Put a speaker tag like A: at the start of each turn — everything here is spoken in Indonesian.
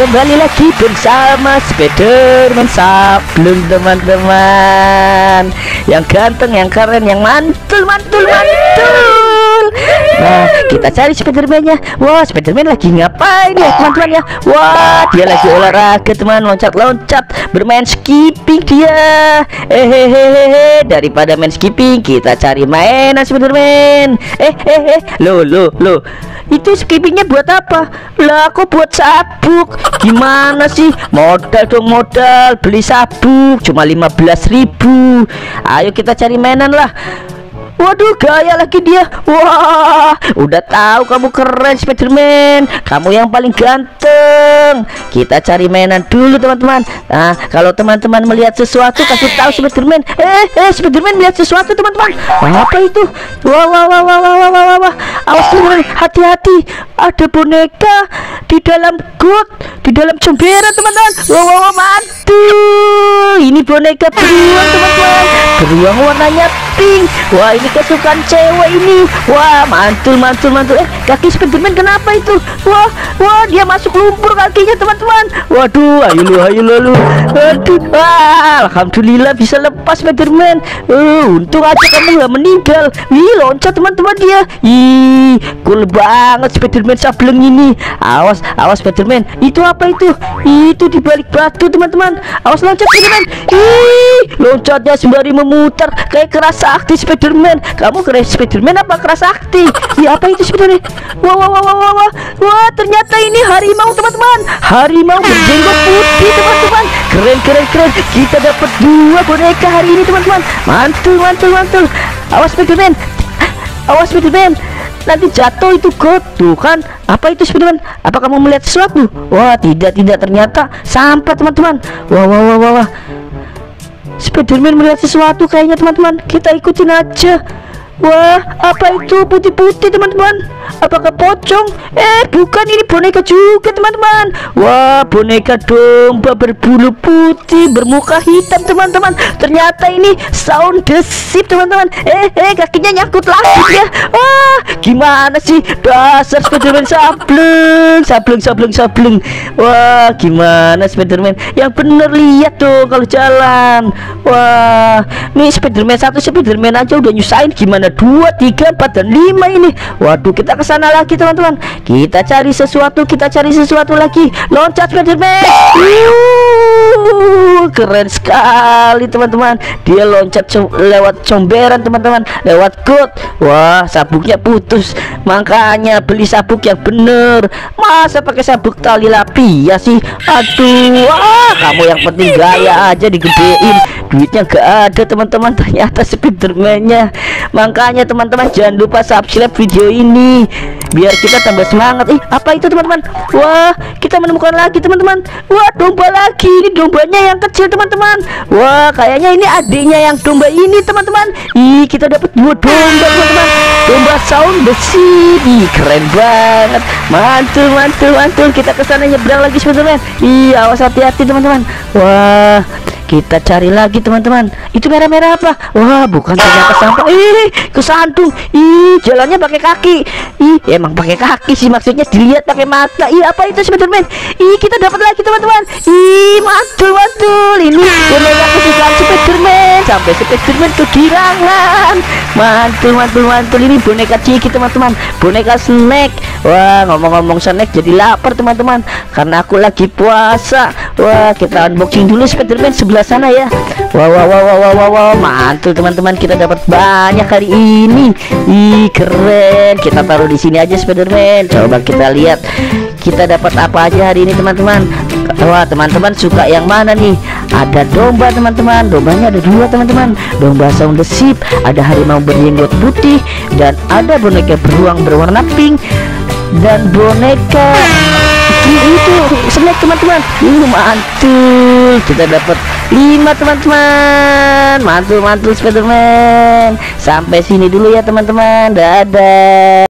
A: kembali lagi bersama Spiderman Sablung teman-teman. Yang ganteng, yang keren, yang mantul, mantul, mantul Nah kita cari Spidermannya. Wah Spiderman lagi ngapain ya teman-teman ya? Wah dia lagi olahraga teman. Loncat-loncat bermain skipping dia. Hehehehe Daripada main skipping kita cari mainan Spiderman. Eh eh eh Loh loh loh. Itu skippingnya buat apa? Lah aku buat sabuk? Gimana sih? Modal dong modal. Beli sabuk cuma 15.000 ayo kita cari mainan lah Waduh gaya lagi dia. Wah udah tahu kamu keren Spiderman. Kamu yang paling ganteng. Kita cari mainan dulu teman-teman. Nah kalau teman-teman melihat sesuatu Kasih tahu Spiderman. Eh eh Spiderman melihat sesuatu teman-teman. Apa itu? Wah wah wah wah wah wah wah, wah. Awas hati-hati. Ada boneka di dalam got Di dalam comberan teman-teman. Wah wah wah mantul. Ini boneka beruang teman-teman. Beruang warnanya Wah ini kesukaan cewek ini. Wah mantul mantul mantul. Eh kaki Spiderman kenapa itu? Wah wah dia masuk lumpur kakinya teman-teman. Waduh ayo lu ayo lu, aduh wah alhamdulillah bisa lepas Spiderman. Uh, untung aja kamu gak meninggal. Ih loncat teman-teman dia. Ih cool banget Spiderman sableng ini. Awas awas Spiderman. Itu apa itu? Itu di balik batu teman-teman. Awas loncat Spiderman. Ih loncatnya sembari memutar kayak keras sakti Spiderman. Kamu keren Spiderman apa keras sakti? Ya apa itu Spiderman wah wah wah wah wah. Wah, wah ternyata ini harimau teman-teman. Harimau berjenggot putih teman-teman. Keren keren keren. Kita dapat dua boneka hari ini teman-teman. Mantul mantul mantul. Awas Spiderman. Awas Spiderman. Nanti jatuh itu god tuh kan? Apa itu Spiderman? Apa kamu melihat sesuatu? Wah tidak tidak. Ternyata sampah teman-teman. Wah wah wah wah, wah. Spiderman melihat sesuatu kayaknya teman-teman. Kita ikutin aja. Wah, apa itu? Putih-putih teman-teman? Apakah pocong? Eh, bukan ini boneka juga teman-teman. Wah, boneka domba berbulu putih, bermuka hitam teman-teman. Ternyata ini sound desip teman-teman. Eh, eh, kakinya nyangkut lagi ya. Wah, gimana sih? Dasar Spiderman sableng, sableng, sableng, sableng. Wah, gimana Spiderman? Yang bener lihat tuh kalau jalan. Wah, nih Spiderman satu Spiderman aja udah nyusahin gimana dua tiga empat dan lima ini waduh kita ke sana lagi teman-teman. Kita cari sesuatu kita cari sesuatu lagi. Loncat Spiderman keren sekali teman-teman. Dia loncat co lewat comberan teman-teman. Lewat got. Wah sabuknya putus. Makanya beli sabuk yang bener. Masa pakai sabuk tali lapi ya sih? Aduh wah kamu yang penting gaya aja digedein duitnya gak ada teman-teman. Ternyata Spiderman-nya makanya teman-teman jangan lupa subscribe video ini. Biar kita tambah semangat. Ih apa itu teman-teman? Wah kita menemukan lagi teman-teman. Wah domba lagi. Ini dombanya yang kecil teman-teman. Wah kayaknya ini adiknya yang domba ini teman-teman. Ih kita dapat dua domba teman-teman. Domba sound besi. Ih keren banget. Mantul mantul mantul. Kita ke sana nyebrang lagi teman-teman. Iya awas hati-hati teman-teman. Wah kita cari lagi teman-teman. Itu merah-merah apa? Wah bukan ternyata sampah ih kesantung. Ih jalannya pakai kaki. Ih emang pakai kaki sih maksudnya. Dilihat pakai mata. Ih apa itu Spiderman ih kita dapat lagi teman-teman. Ih mantul mantul ini boneka kesukaan Spiderman sampai Spiderman kegirangan mantul mantul mantul. Ini boneka ciki teman-teman. Boneka snack. Wah ngomong-ngomong snack jadi lapar teman-teman. Karena aku lagi puasa. Wah kita unboxing dulu Spiderman sebelah sana ya. Wow wow wow wow, wow, wow. mantul teman-teman. Kita dapat banyak kali ini. Ih keren. Kita taruh di sini aja Spiderman. Coba kita lihat. Kita dapat apa aja hari ini teman-teman? Wah teman-teman suka yang mana nih ada domba teman-teman. Dombanya ada dua teman-teman. Domba sound the sheep ada harimau berjenggot putih dan ada boneka beruang berwarna pink dan boneka itu snack teman-teman. Uh mantul. Kita dapat lima teman-teman. Mantul mantul Spiderman. Sampai sini dulu ya teman-teman. Dadah